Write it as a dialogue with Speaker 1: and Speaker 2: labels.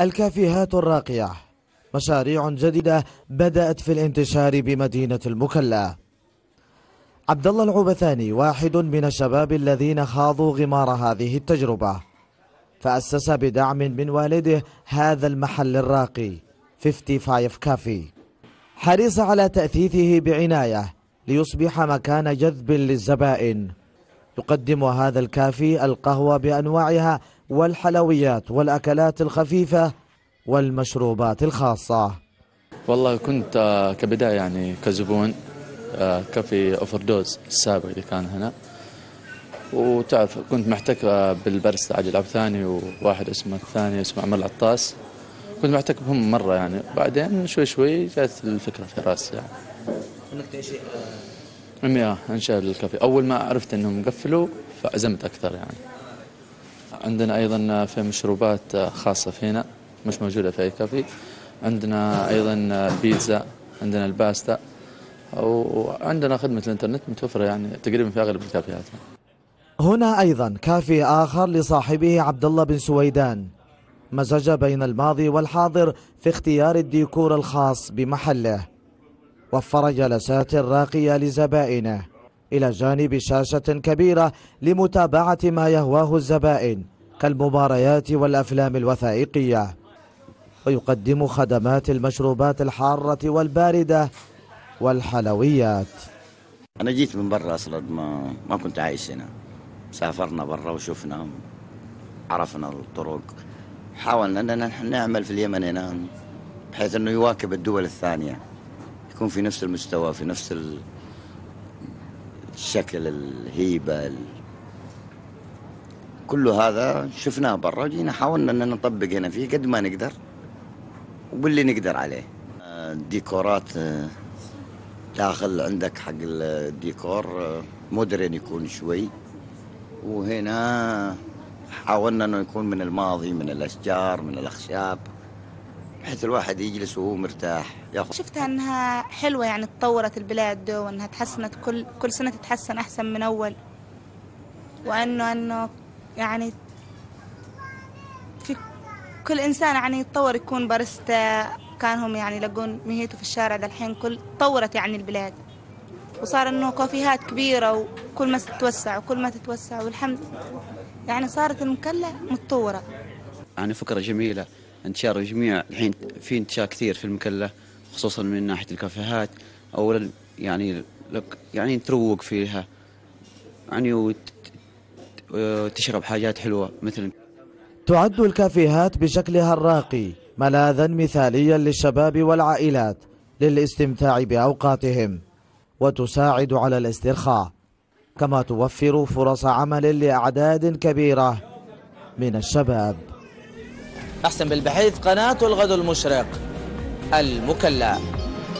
Speaker 1: الكافيهات الراقية. مشاريع جديدة بدأت في الانتشار بمدينة المكلا. عبد الله العبثاني واحد من الشباب الذين خاضوا غمار هذه التجربة. فأسس بدعم من والده هذا المحل الراقي 55 كافي. حريص على تأثيثه بعناية ليصبح مكان جذب للزبائن. يقدم هذا الكافي القهوة بأنواعها والحلويات والأكلات الخفيفة والمشروبات الخاصة.
Speaker 2: والله كنت آه، كبداية يعني كزبون آه، cafe Overdose السابق اللي كان هنا. وتعرف كنت محتك آه، بالبرستا عادل العبثاني وواحد اسمه الثاني اسمه عمر العطاس. كنت محتك بهم مرة يعني. بعدين شوي شوي جات الفكرة في راسي يعني.
Speaker 1: إنك تنشئ
Speaker 2: اني انشا الكافي. أول ما عرفت إنهم قفلوا فعزمت أكثر يعني. عندنا أيضا في مشروبات خاصة فينا مش موجودة في أي كافي. عندنا أيضا البيتزا عندنا الباستا وعندنا خدمة الإنترنت متوفرة يعني تقريبا في أغلب الكافيهات.
Speaker 1: هنا أيضا كافي آخر لصاحبه عبد الله بن سويدان. مزج بين الماضي والحاضر في اختيار الديكور الخاص بمحله. وفر جلسات راقية لزبائنه إلى جانب شاشة كبيرة لمتابعة ما يهواه الزبائن. كالمباريات والأفلام الوثائقية ويقدم خدمات المشروبات الحارة والباردة والحلويات.
Speaker 3: أنا جيت من برا أصلا ما ما كنت عايش هنا. سافرنا برا وشفنا عرفنا الطرق. حاولنا أننا نعمل في اليمن هنا بحيث أنه يواكب الدول الثانية. يكون في نفس المستوى في نفس الشكل الهيبة كل هذا شفناه برا جينا حاولنا أن نطبق هنا فيه قد ما نقدر وباللي نقدر عليه. الديكورات داخل عندك حق الديكور مودرن يكون شوي. وهنا حاولنا إنه يكون من الماضي من الأشجار من الأخشاب بحيث الواحد يجلس وهو مرتاح
Speaker 4: ياخذ شفتها إنها حلوة يعني تطورت البلاد وإنها تحسنت كل كل سنة تتحسن أحسن من أول. وانه أنه يعني في كل إنسان يعني يتطور يكون بارستا كان هم يعني يلقون مهيته في الشارع ده الحين كل تطورت يعني البلاد. وصار إنه كافيهات كبيرة وكل ما تتوسع وكل ما تتوسع والحمد يعني صارت المكلة متطورة.
Speaker 5: يعني فكرة جميلة انتشار جميع الحين في انتشار كثير في المكلة خصوصا من ناحية الكافيهات. أولا يعني لك يعني تروق فيها. يعني وتشرب حاجات حلوة مثل
Speaker 1: تعد الكافيهات بشكلها الراقي ملاذا مثاليا للشباب والعائلات للاستمتاع بأوقاتهم وتساعد على الاسترخاء كما توفر فرص عمل لأعداد كبيرة من الشباب.
Speaker 6: أحسن بالبحيث قناة الغد المشرق المكلا.